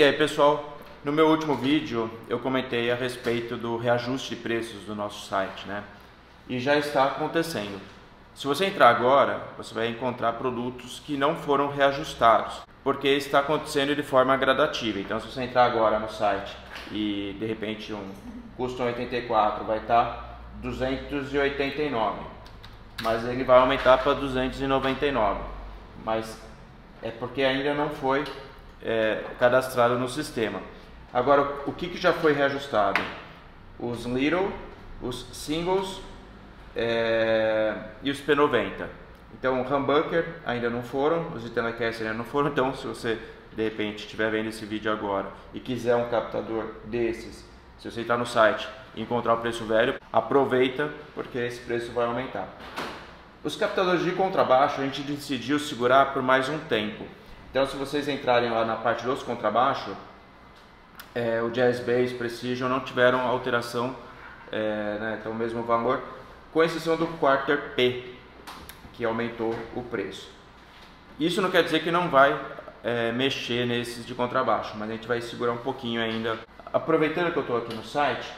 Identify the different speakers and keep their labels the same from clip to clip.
Speaker 1: E aí pessoal, no meu último vídeo eu comentei a respeito do reajuste de preços do nosso site, né? E já está acontecendo. Se você entrar agora, você vai encontrar produtos que não foram reajustados, porque está acontecendo de forma gradativa. Então, se você entrar agora no site e de repente um custo 84 vai estar 289, mas ele vai aumentar para 299. Mas é porque ainda não foi é, cadastrado no sistema. Agora, o que, que já foi reajustado? Os little, os singles é, e os P90. Então, o humbucker ainda não foram, os Itelecast ainda não foram. Então, se você de repente estiver vendo esse vídeo agora e quiser um captador desses, se você está no site e encontrar o preço velho, aproveita porque esse preço vai aumentar. Os captadores de contrabaixo a gente decidiu segurar por mais um tempo. Então, se vocês entrarem lá na parte dos contrabaixo, é, o Jazz Bass Precision não tiveram alteração, é, né, então o mesmo valor, com exceção do Quarter P, que aumentou o preço. Isso não quer dizer que não vai é, mexer nesses de contrabaixo, mas a gente vai segurar um pouquinho ainda. Aproveitando que eu estou aqui no site,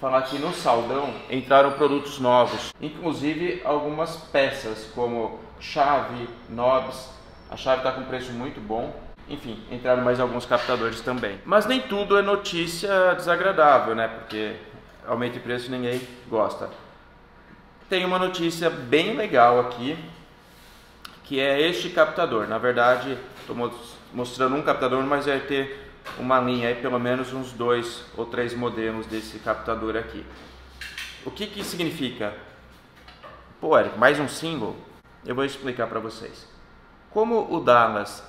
Speaker 1: falar que no Saldão entraram produtos novos, inclusive algumas peças como chave, knobs. A chave está com preço muito bom. Enfim, entraram mais alguns captadores também. Mas nem tudo é notícia desagradável, né? Porque aumento de preço ninguém gosta. Tem uma notícia bem legal aqui, que é este captador. Na verdade, estou mostrando um captador, mas vai ter uma linha aí, pelo menos uns dois ou três modelos desse captador aqui. O que que significa? Pô, Eric, mais um single? Eu vou explicar para vocês. Como o Dallas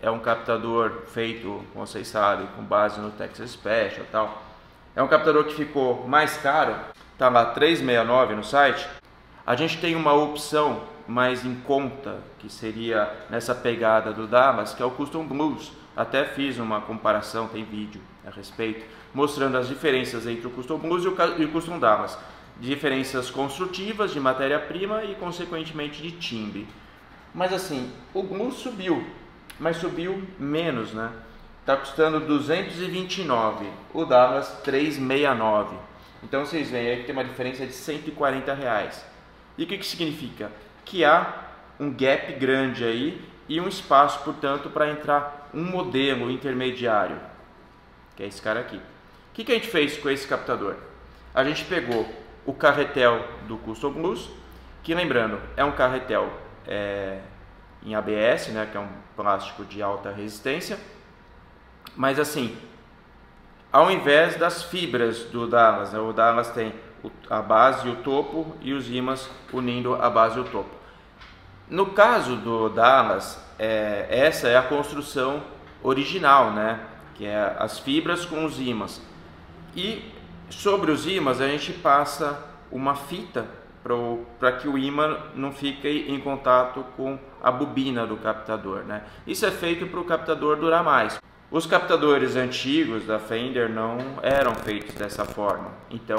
Speaker 1: é um captador feito, como vocês sabem, com base no Texas Special e tal, é um captador que ficou mais caro, tá lá 369 no site. A gente tem uma opção mais em conta, que seria nessa pegada do Dallas, que é o Custom Blues. Até fiz uma comparação, tem vídeo a respeito, mostrando as diferenças entre o Custom Blues e o Custom Dallas. Diferenças construtivas de matéria-prima e, consequentemente, de timbre. Mas assim, o Blues subiu, mas subiu menos, né? Está custando 229, o Dallas 369. Então vocês veem aí que tem uma diferença de 140 reais. E o que, que significa? Que há um gap grande aí e um espaço, portanto, para entrar um modelo intermediário, que é esse cara aqui. O que, que a gente fez com esse captador? A gente pegou o carretel do Custom Blues, que lembrando, é um carretel é, em ABS, né, que é um plástico de alta resistência, mas assim, ao invés das fibras do Dallas, né, o Dallas tem a base e o topo e os ímãs unindo a base e o topo. No caso do Dallas, é, essa é a construção original, né? Que é as fibras com os ímãs. E sobre os ímãs a gente passa uma fita para que o ímã não fique em contato com a bobina do captador, né? Isso é feito para o captador durar mais. Os captadores antigos da Fender não eram feitos dessa forma. Então,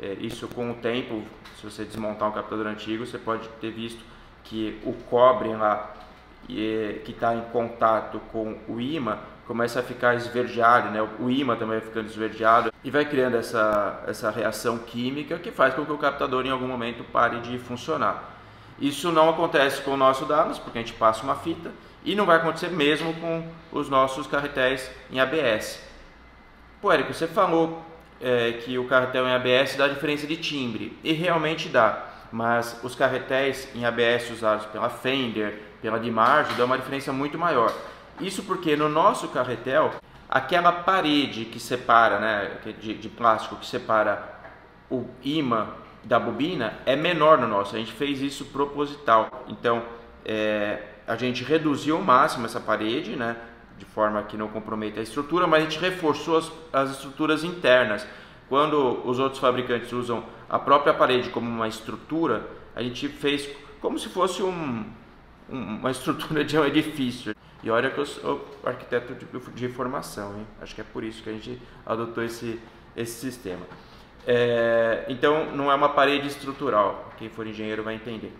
Speaker 1: é, isso com o tempo, se você desmontar um captador antigo, você pode ter visto que o cobre lá e, que está em contato com o imã começa a ficar esverdeado, né? o imã também vai ficando esverdeado e vai criando essa, essa reação química que faz com que o captador em algum momento pare de funcionar. Isso não acontece com o nosso Dallas, porque a gente passa uma fita, e não vai acontecer mesmo com os nossos carretéis em ABS. Pô, Érico, você falou é, que o carretel em ABS dá diferença de timbre, e realmente dá mas os carretéis em ABS usados pela Fender, pela DiMarzio, dão uma diferença muito maior. Isso porque no nosso carretel, aquela parede que separa, né, de, de plástico que separa o imã da bobina é menor no nosso. A gente fez isso proposital. Então, é, a gente reduziu ao máximo essa parede, né, de forma que não comprometa a estrutura, mas a gente reforçou as, as estruturas internas. Quando os outros fabricantes usam a própria parede como uma estrutura, a gente fez como se fosse um, uma estrutura de um edifício. E olha que eu sou arquiteto de, de formação, hein? acho que é por isso que a gente adotou esse, esse sistema. É, então, não é uma parede estrutural, quem for engenheiro vai entender.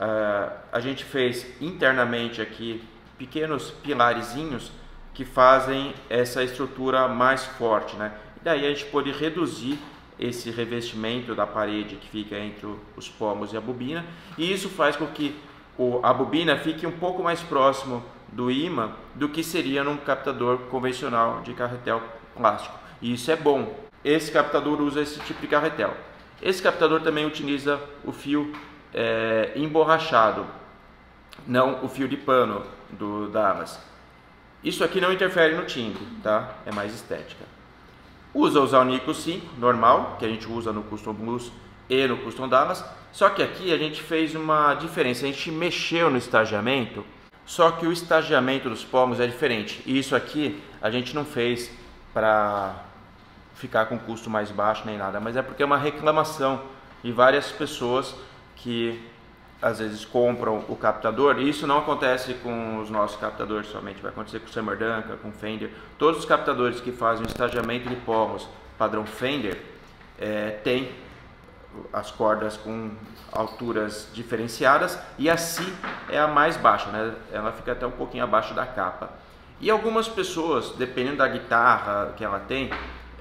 Speaker 1: Uh, a gente fez internamente aqui pequenos pilarezinhos que fazem essa estrutura mais forte, né? E daí a gente pode reduzir esse revestimento da parede que fica entre os pomos e a bobina, e isso faz com que a bobina fique um pouco mais próximo do imã do que seria num captador convencional de carretel plástico. E isso é bom. Esse captador usa esse tipo de carretel. Esse captador também utiliza o fio é, emborrachado, não o fio de pano do Damas. Isso aqui não interfere no timbre, tá? É mais estética. Usa o Zalnico 5, normal, que a gente usa no Custom Blues e no Custom Dallas. Só que aqui a gente fez uma diferença, a gente mexeu no estagiamento, só que o estagiamento dos pomos é diferente. E isso aqui a gente não fez para ficar com custo mais baixo nem nada, mas é porque é uma reclamação de várias pessoas que às vezes compram o captador, e isso não acontece com os nossos captadores somente, vai acontecer com o Summer Duncan, com o Fender. Todos os captadores que fazem o estagiamento de pomos padrão Fender é, tem as cordas com alturas diferenciadas e a Si é a mais baixa, né? ela fica até um pouquinho abaixo da capa. E algumas pessoas, dependendo da guitarra que ela tem,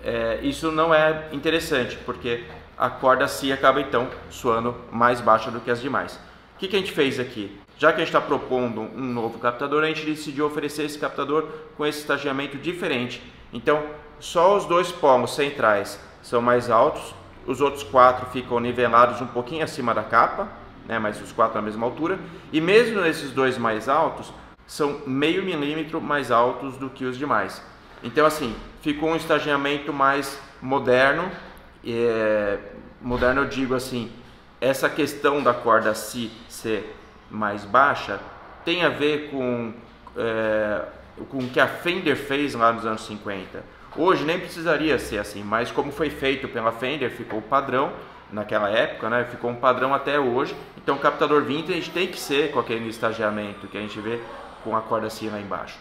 Speaker 1: é, isso não é interessante, porque a corda Si acaba então soando mais baixa do que as demais. O que, que a gente fez aqui? Já que a gente está propondo um novo captador, a gente decidiu oferecer esse captador com esse estagiamento diferente. Então, só os dois pomos centrais são mais altos, os outros quatro ficam nivelados um pouquinho acima da capa, né, mas os quatro na mesma altura. E mesmo esses dois mais altos, são meio milímetro mais altos do que os demais. Então, assim, ficou um estagiamento mais moderno. É, moderno eu digo assim, essa questão da corda Si ser mais baixa tem a ver com, é, com o que a Fender fez lá nos anos 50. Hoje nem precisaria ser assim, mas como foi feito pela Fender, ficou padrão naquela época, né? ficou um padrão até hoje. Então o captador vintage tem que ser com aquele estagiamento que a gente vê com a corda assim lá embaixo.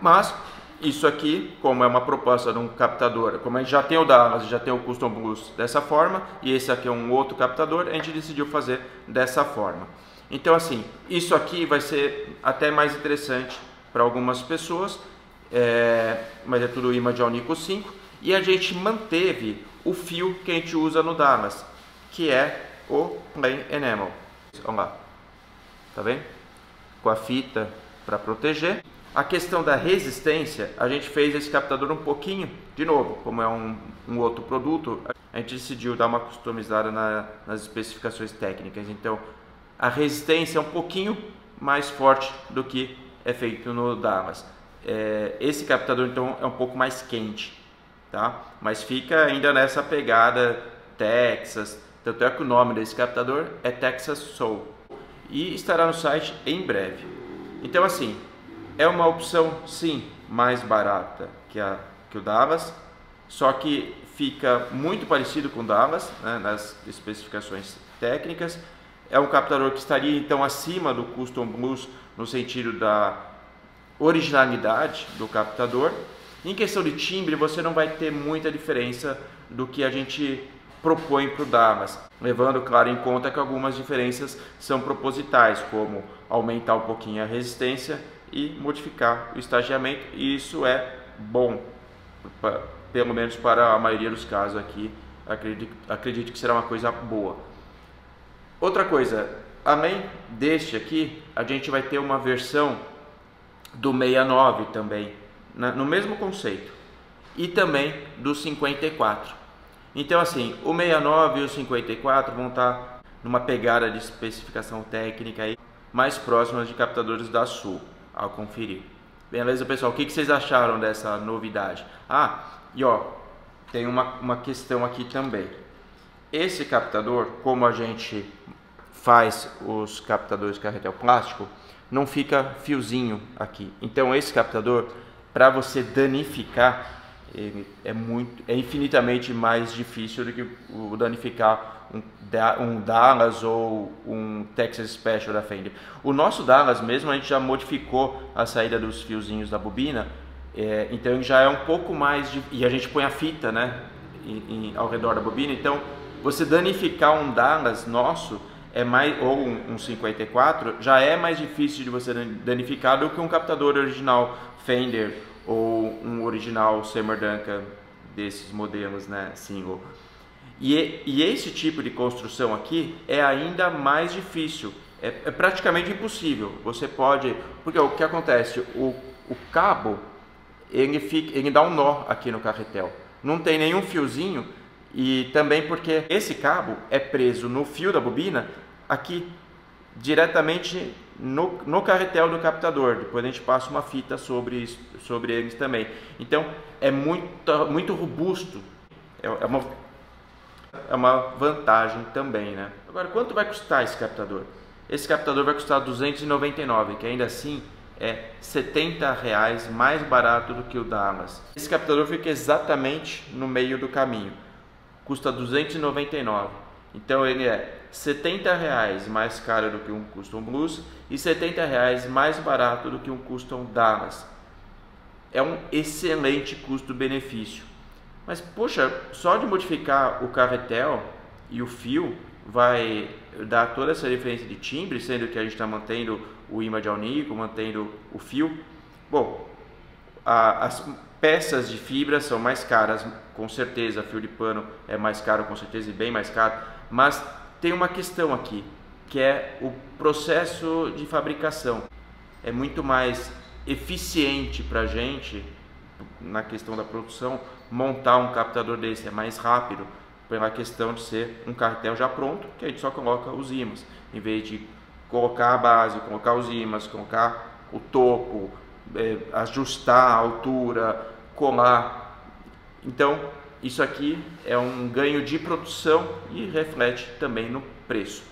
Speaker 1: Mas isso aqui, como é uma proposta de um captador, como a gente já tem o Dallas, já tem o Custom Blues dessa forma, e esse aqui é um outro captador, a gente decidiu fazer dessa forma. Então assim, isso aqui vai ser até mais interessante para algumas pessoas, é, mas é tudo imã de Alnico 5, e a gente manteve o fio que a gente usa no Dallas, que é o Plain Enamel. Vamos lá, tá vendo? Com a fita para proteger. A questão da resistência, a gente fez esse captador um pouquinho, de novo, como é um, um outro produto, a gente decidiu dar uma customizada na, nas especificações técnicas. Então, a resistência é um pouquinho mais forte do que é feito no Dallas. É, esse captador, então, é um pouco mais quente, tá? Mas fica ainda nessa pegada Texas, tanto é que o nome desse captador é Texas Soul. E estará no site em breve. Então, assim, é uma opção, sim, mais barata que, a, que o Davas, só que fica muito parecido com o Davas né, nas especificações técnicas. É um captador que estaria então acima do Custom Blues no sentido da originalidade do captador. Em questão de timbre, você não vai ter muita diferença do que a gente propõe para o Damas, levando, claro, em conta que algumas diferenças são propositais, como aumentar um pouquinho a resistência e modificar o estagiamento, e isso é bom, pelo menos para a maioria dos casos aqui, acredito, acredito que será uma coisa boa. Outra coisa, além deste aqui, a gente vai ter uma versão do 69 também, no mesmo conceito, e também do 54. Então assim, o 69 e o 54 vão estar numa pegada de especificação técnica aí mais próximas de captadores da Sul ao conferir. Beleza, pessoal? O que, vocês acharam dessa novidade? Ah, e ó, tem uma, uma questão aqui também. Esse captador, como a gente faz os captadores carretel plástico, não fica fiozinho aqui. Então esse captador, para você danificar, é muito, é infinitamente mais difícil do que o danificar um, um Dallas ou um Texas Special da Fender. O nosso Dallas mesmo a gente já modificou a saída dos fiozinhos da bobina, é, então já é um pouco mais de, e a gente põe a fita, né, em, em, ao redor da bobina. Então você danificar um Dallas nosso é mais ou um, um 54 já é mais difícil de você danificar do que um captador original Fender ou um original Seymour Duncan desses modelos, né, single. E, e esse tipo de construção aqui é ainda mais difícil, é, é praticamente impossível. Você pode, porque o que acontece, o, o cabo ele, fica, ele dá um nó aqui no carretel, não tem nenhum fiozinho e também porque esse cabo é preso no fio da bobina aqui diretamente no, no carretel do captador. Depois a gente passa uma fita sobre, sobre eles também. Então é muito, muito robusto. É, é, uma, é uma vantagem também, né? Agora, quanto vai custar esse captador? Esse captador vai custar 299, que ainda assim é 70 reais mais barato do que o da. Esse captador fica exatamente no meio do caminho. Custa 299. Então ele é 70 reais mais caro do que um Custom Blues e 70 reais mais barato do que um Custom Dallas. É um excelente custo-benefício. Mas, poxa, só de modificar o carretel e o fio vai dar toda essa diferença de timbre, sendo que a gente está mantendo o imã de alnico, mantendo o fio. Bom, a, as peças de fibra são mais caras, com certeza, fio de pano é mais caro, com certeza, e bem mais caro, mas tem uma questão aqui, que é o processo de fabricação. É muito mais eficiente para a gente, na questão da produção, montar um captador desse, é mais rápido, pela questão de ser um cartel já pronto, que a gente só coloca os ímãs, em vez de colocar a base, colocar os ímãs, colocar o topo, é, ajustar a altura, colar. Então, isso aqui é um ganho de produção e reflete também no preço.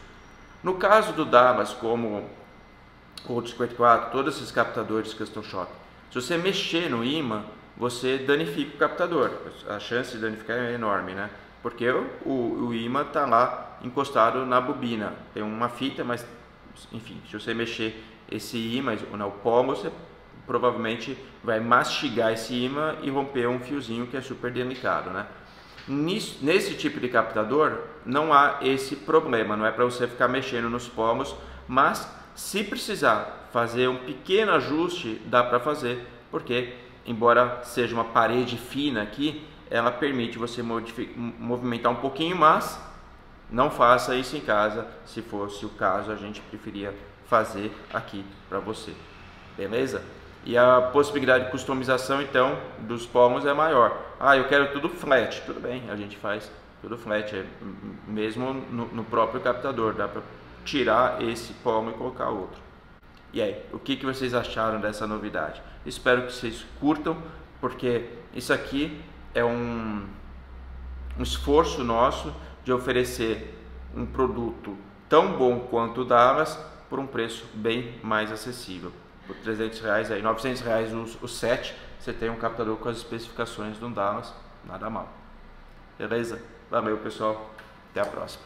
Speaker 1: No caso do Damas, como o 54, todos esses captadores Custom Shop, se você mexer no imã, você danifica o captador. A chance de danificar é enorme, né? Porque o, o imã está lá encostado na bobina. Tem uma fita, mas, enfim, se você mexer esse imã, o pomo, você provavelmente vai mastigar esse imã e romper um fiozinho que é super delicado, né? nesse tipo de captador não há esse problema, não é para você ficar mexendo nos pomos, mas se precisar fazer um pequeno ajuste, dá para fazer, porque embora seja uma parede fina aqui, ela permite você movimentar um pouquinho, mas não faça isso em casa, se fosse o caso, a gente preferia fazer aqui para você. Beleza? E a possibilidade de customização, então, dos pomos é maior. Ah, eu quero tudo flat. Tudo bem, a gente faz tudo flat, é, mesmo no, no próprio captador. Dá para tirar esse pomo e colocar outro. E aí, o que, que vocês acharam dessa novidade? Espero que vocês curtam, porque isso aqui é um, um esforço nosso de oferecer um produto tão bom quanto o Dallas por um preço bem mais acessível por 300 reais, aí 900 reais o, o set, você tem um captador com as especificações do Dallas, nada mal. Beleza? Valeu pessoal, até a próxima.